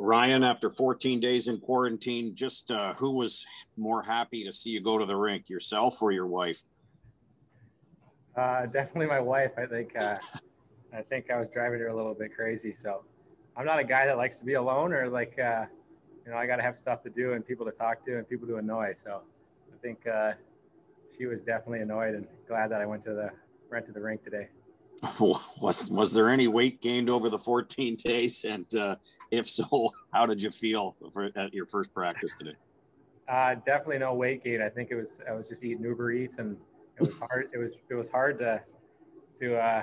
Ryan, after 14 days in quarantine, just uh, who was more happy to see you go to the rink, yourself or your wife? Uh, definitely my wife. I think uh, I think I was driving her a little bit crazy. So I'm not a guy that likes to be alone or like uh, you know I got to have stuff to do and people to talk to and people to annoy. So I think uh, she was definitely annoyed and glad that I went to the went to the rink today. was was there any weight gained over the 14 days and uh, if so how did you feel for, at your first practice today? Uh, definitely no weight gain. I think it was i was just eating uber eats and it was hard it was it was hard to to uh,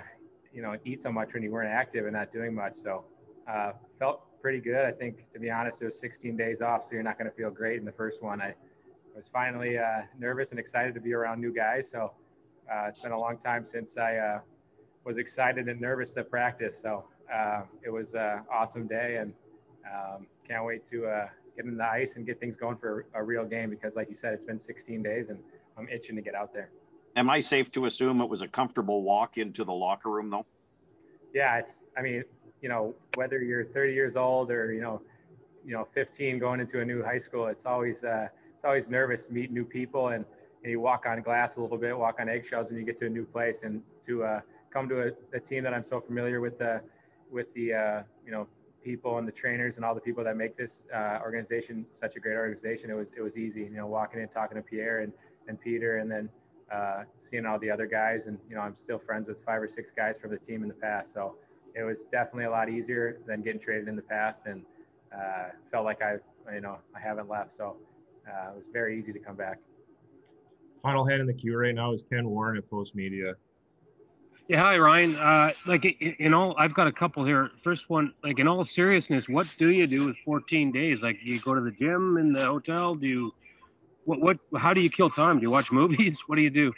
you know eat so much when you weren't active and not doing much. So uh, felt pretty good. I think to be honest it was 16 days off so you're not going to feel great in the first one. I was finally uh, nervous and excited to be around new guys. So uh, it's been a long time since i was excited and nervous to practice. So uh, it was an awesome day, and um, can't wait to uh, get in the ice and get things going for a real game. Because, like you said, it's been 16 days, and I'm itching to get out there. Am I safe to assume it was a comfortable walk into the locker room, though? Yeah, it's. I mean, you know, whether you're 30 years old or you know, you know, 15 going into a new high school, it's always uh, it's always nervous to meet new people and, and you walk on glass a little bit, walk on eggshells when you get to a new place, and to uh, come to a, a team that I'm so familiar with the with the uh, you know people and the trainers and all the people that make this uh, organization such a great organization. It was it was easy, you know, walking in, talking to Pierre and and Peter, and then uh, seeing all the other guys. And you know, I'm still friends with five or six guys from the team in the past. So it was definitely a lot easier than getting traded in the past, and uh, felt like I've you know I haven't left. So uh, it was very easy to come back. Final head in the queue right now is Ken Warren at Postmedia. Yeah, hi Ryan. Uh, like in all, I've got a couple here. First one, like in all seriousness, what do you do with 14 days? Like, you go to the gym in the hotel? Do you, what, what, how do you kill time? Do you watch movies? What do you do?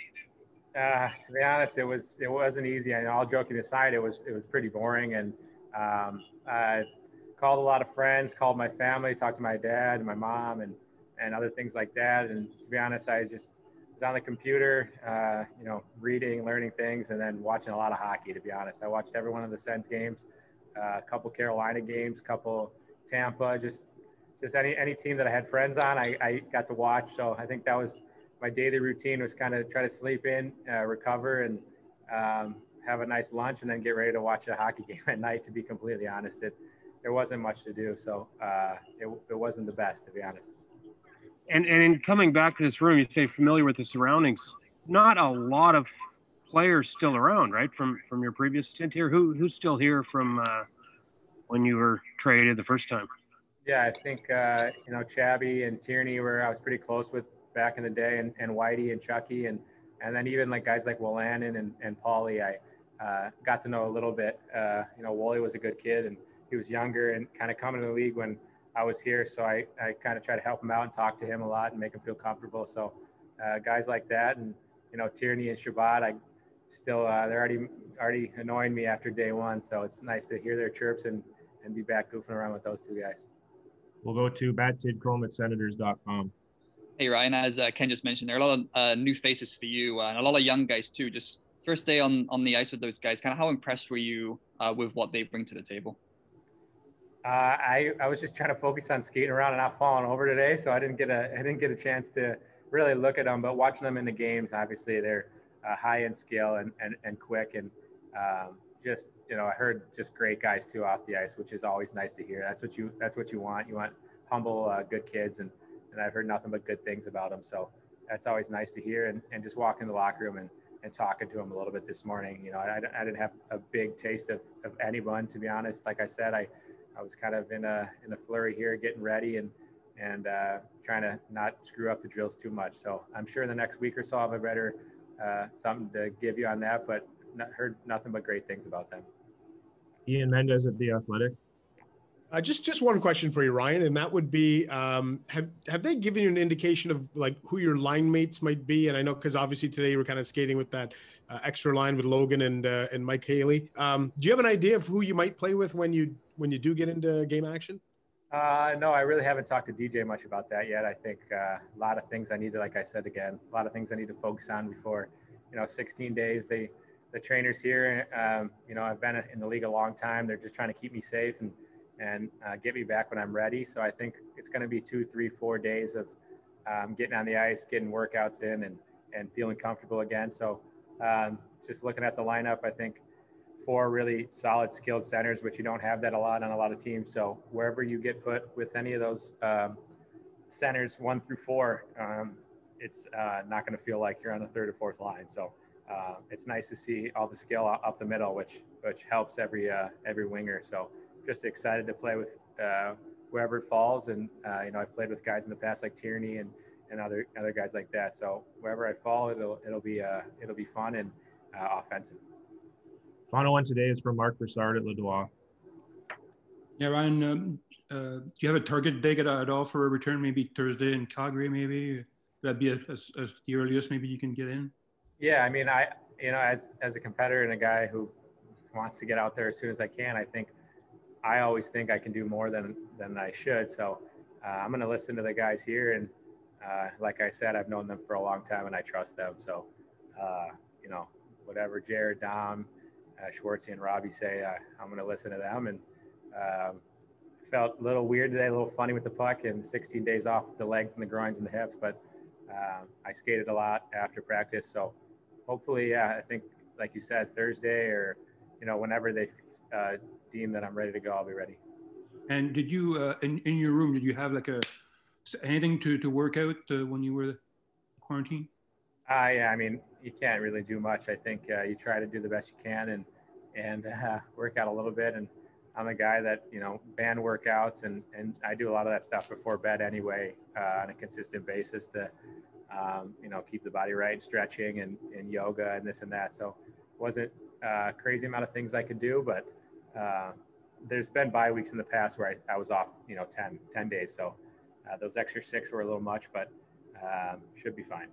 Uh, to be honest, it was it wasn't easy. Know, all joking aside, it was it was pretty boring, and um, I called a lot of friends, called my family, talked to my dad and my mom, and and other things like that. And to be honest, I just was on the computer, uh, you know, reading, learning things, and then watching a lot of hockey. To be honest, I watched every one of the Sens games, uh, a couple Carolina games, a couple Tampa, just just any any team that I had friends on, I, I got to watch. So I think that was my daily routine was kind of try to sleep in, uh, recover, and um, have a nice lunch, and then get ready to watch a hockey game at night. To be completely honest, it there wasn't much to do, so uh, it, it wasn't the best, to be honest and and in coming back to this room, you say familiar with the surroundings. Not a lot of players still around, right? From from your previous stint here, who who's still here from uh, when you were traded the first time? Yeah, I think uh, you know Chabby and Tierney were I was pretty close with back in the day, and, and Whitey and Chucky, and and then even like guys like Wolanin and and Paulie, I uh, got to know a little bit. Uh, you know, Wally was a good kid, and he was younger and kind of coming to the league when I was here, so I, I kind of try to help him out and talk to him a lot and make him feel comfortable. So uh, guys like that, and you know Tierney and Chabot, I still uh, they're already already annoying me after day one. So it's nice to hear their chirps and and be back goofing around with those two guys. We'll go to Matt Tidcombe at Senators.com. Hey Ryan, as uh, Ken just mentioned, there are a lot of uh, new faces for you and a lot of young guys too. Just first day on on the ice with those guys, kind of how impressed were you uh, with what they bring to the table? Uh, I, I was just trying to focus on skating around and not falling over today, so I didn't get a I didn't get a chance to really look at them. But watching them in the games, obviously they're uh, high in skill and, and, and quick, and um, just you know I heard just great guys too off the ice, which is always nice to hear. That's what you that's what you want. You want humble, uh, good kids, and and I've heard nothing but good things about them. So that's always nice to hear. And, and just walking in the locker room and, and talking to them a little bit this morning. You know, I, I didn't have a big taste of, of anyone, to be honest. Like I said, I I was kind of in a in a flurry here, getting ready and and uh, trying to not screw up the drills too much. So I'm sure in the next week or so I'll have a better uh, something to give you on that. But not, heard nothing but great things about them. Ian Mendes at the Athletic. Uh, just just one question for you, Ryan, and that would be: um, have have they given you an indication of like who your line mates might be? And I know because obviously today we're kind of skating with that uh, extra line with Logan and uh, and Mike Haley. Um, do you have an idea of who you might play with when you when you do get into game action? Uh, no, I really haven't talked to DJ much about that yet. I think uh, a lot of things I need to, like I said again, a lot of things I need to focus on before, you know, 16 days. They, the trainers here, um, you know, I've been in the league a long time. They're just trying to keep me safe and and uh, get me back when I'm ready. So I think it's going to be two, three, four days of um, getting on the ice, getting workouts in, and and feeling comfortable again. So um, just looking at the lineup, I think four really solid skilled centers, which you don't have that a lot on a lot of teams. So wherever you get put with any of those um, centers, one through four, um, it's uh, not going to feel like you're on the third or fourth line. So uh, it's nice to see all the skill up the middle, which which helps every uh, every winger. So just excited to play with uh, whoever falls, and uh, you know I've played with guys in the past like Tierney and and other other guys like that. So wherever I fall, it'll it'll be uh, it'll be fun and uh, offensive. Final one today is from Mark Brassard at Le Droit. Yeah, Ryan, um, uh, do you have a target date at, at all for a return? Maybe Thursday in Calgary, maybe? that'd be a, a, a, the earliest maybe you can get in? Yeah, I mean, I you know, as as a competitor and a guy who wants to get out there as soon as I can, I think I always think I can do more than than I should. So uh, I'm going to listen to the guys here, and uh, like I said, I've known them for a long time, and I trust them. So uh, you know, whatever Jared, Dom, uh, Schwartzy, and Robbie say, uh, I'm going to listen to them. And um, felt a little weird today, a little funny with the puck, and 16 days off the legs and the groins and the hips, but. Uh, I skated a lot after practice, so hopefully, yeah, I think, like you said, Thursday or, you know, whenever they uh, deem that I'm ready to go, I'll be ready. And did you, uh, in, in your room, did you have like a, anything to, to work out uh, when you were quarantined? Uh, yeah, I mean, you can't really do much. I think uh, you try to do the best you can and, and uh, work out a little bit. And I'm a guy that, you know, band workouts and, and I do a lot of that stuff before bed anyway, uh, on a consistent basis to, um, you know, keep the body right, stretching and, and yoga and this and that. So wasn't a crazy amount of things I could do, but uh, there's been bye weeks in the past where I, I was off, you know, 10, 10 days. So uh, those extra six were a little much, but um, should be fine.